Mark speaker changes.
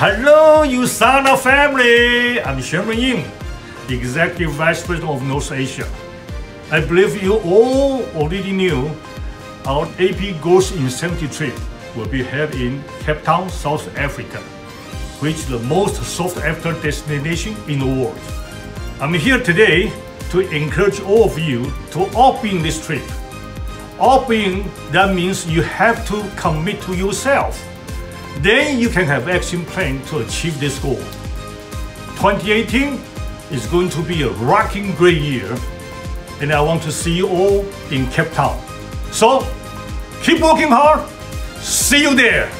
Speaker 1: Hello, USANA family! I'm Sherman Ying, the Executive Vice President of North Asia. I believe you all already knew our AP Growth Incentive trip will be held in Cape Town, South Africa, which is the most sought after destination in the world. I'm here today to encourage all of you to opt in this trip. Opt in, that means you have to commit to yourself then you can have action plan to achieve this goal. 2018 is going to be a rocking great year and I want to see you all in Cape Town. So keep working hard. See you there.